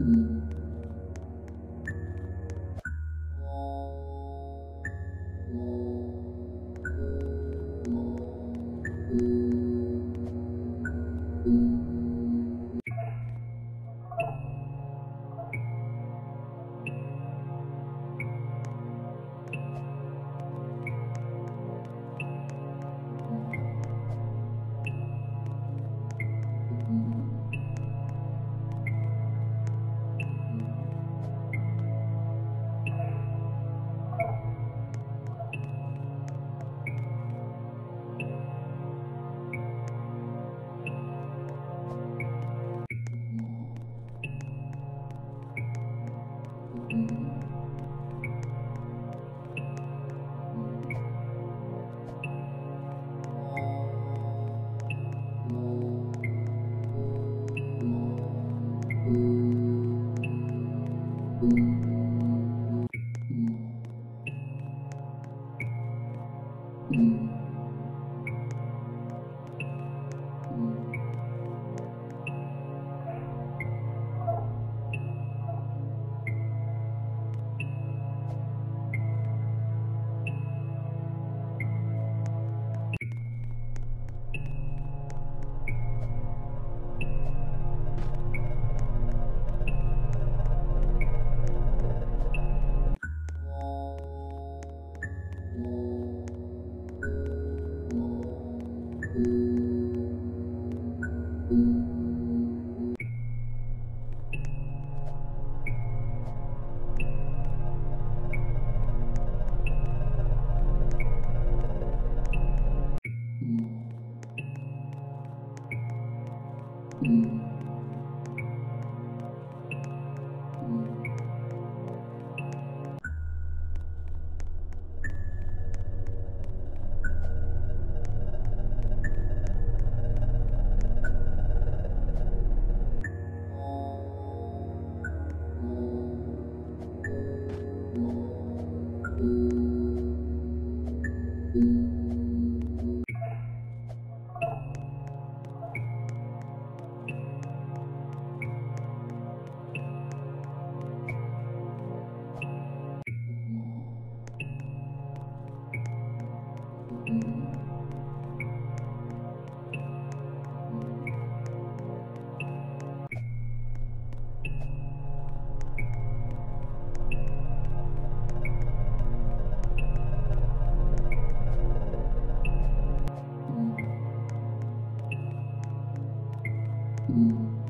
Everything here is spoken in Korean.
음. Mm-hmm. 嗯。